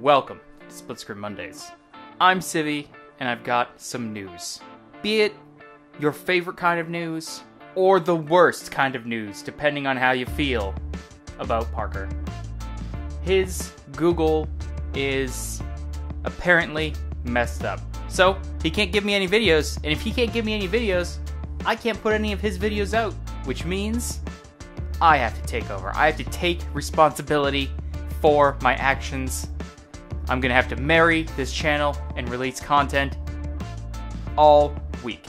Welcome to Split Screen Mondays. I'm Civvie, and I've got some news. Be it your favorite kind of news or the worst kind of news, depending on how you feel about Parker. His Google is apparently messed up. So, he can't give me any videos, and if he can't give me any videos, I can't put any of his videos out, which means I have to take over. I have to take responsibility for my actions. I'm gonna have to marry this channel and release content all week.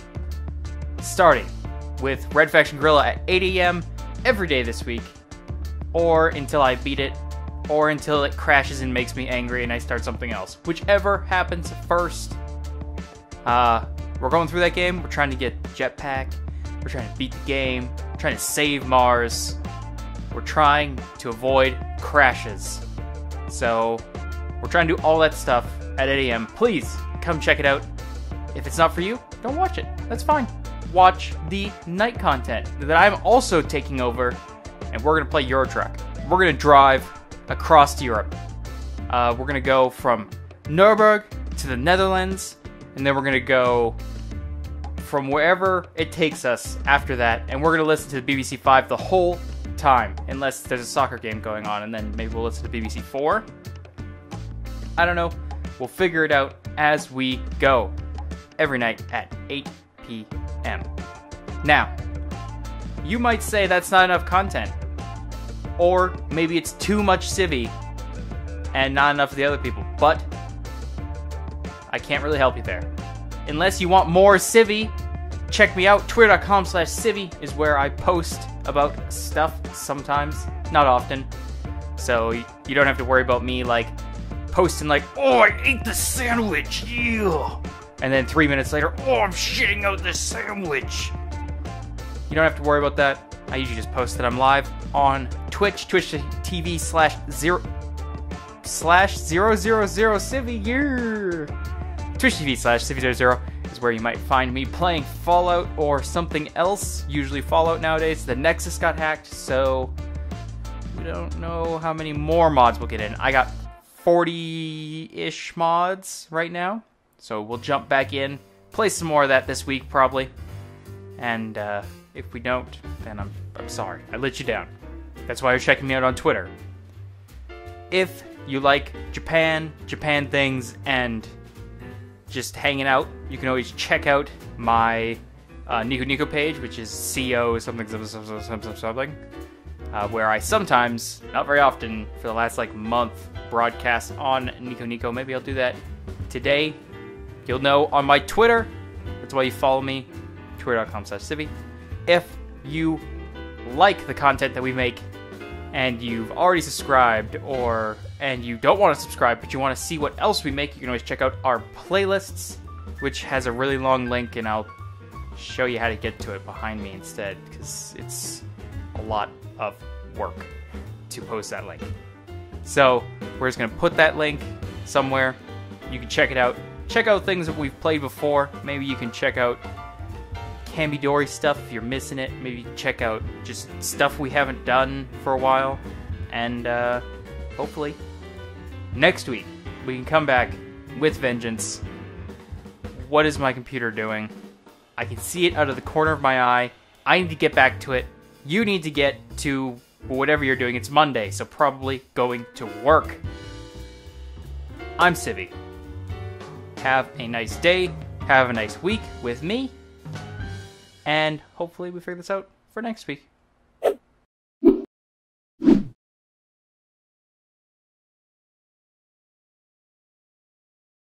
Starting with Red Faction Guerrilla at 8 a.m. every day this week, or until I beat it, or until it crashes and makes me angry and I start something else. Whichever happens first. Uh, we're going through that game. We're trying to get Jetpack. We're trying to beat the game. We're trying to save Mars. We're trying to avoid crashes. So, we're trying to do all that stuff at 8 a.m. Please come check it out. If it's not for you, don't watch it. That's fine. Watch the night content that I'm also taking over, and we're gonna play Euro Truck. We're gonna drive across Europe. Uh, we're gonna go from Nuremberg to the Netherlands, and then we're gonna go from wherever it takes us after that, and we're gonna listen to the BBC Five the whole time, unless there's a soccer game going on, and then maybe we'll listen to BBC Four. I don't know. We'll figure it out as we go. Every night at 8 p.m. Now, you might say that's not enough content. Or maybe it's too much Civvie and not enough of the other people. But I can't really help you there. Unless you want more Civvie, check me out. Twitter.com slash Civvie is where I post about stuff sometimes, not often. So you don't have to worry about me like posting like, oh, I ate the sandwich, yeah. And then three minutes later, oh, I'm shitting out the sandwich. You don't have to worry about that. I usually just post that I'm live on Twitch, Twitch TV slash zero slash zero zero zero Civvie, yeah. Twitch TV slash Civvie zero zero is where you might find me playing Fallout or something else. Usually Fallout nowadays. The Nexus got hacked, so we don't know how many more mods we'll get in. I got 40-ish mods right now, so we'll jump back in, play some more of that this week probably. And uh, if we don't, then I'm I'm sorry. I let you down. That's why you're checking me out on Twitter. If you like Japan, Japan things, and just hanging out, you can always check out my uh, Nico Nico page, which is co something something something something, uh, where I sometimes, not very often, for the last like month, broadcast on Nico Nico. Maybe I'll do that today. You'll know on my Twitter. That's why you follow me, twitter.com slash Civvie. If you like the content that we make and you've already subscribed or and you don't want to subscribe but you want to see what else we make you can always check out our playlists which has a really long link and i'll show you how to get to it behind me instead because it's a lot of work to post that link so we're just going to put that link somewhere you can check it out check out things that we've played before maybe you can check out Kamidori stuff if you're missing it. Maybe check out just stuff we haven't done for a while. And uh, hopefully, next week, we can come back with vengeance. What is my computer doing? I can see it out of the corner of my eye. I need to get back to it. You need to get to whatever you're doing. It's Monday, so probably going to work. I'm Civvie. Have a nice day. Have a nice week with me and hopefully we figure this out for next week.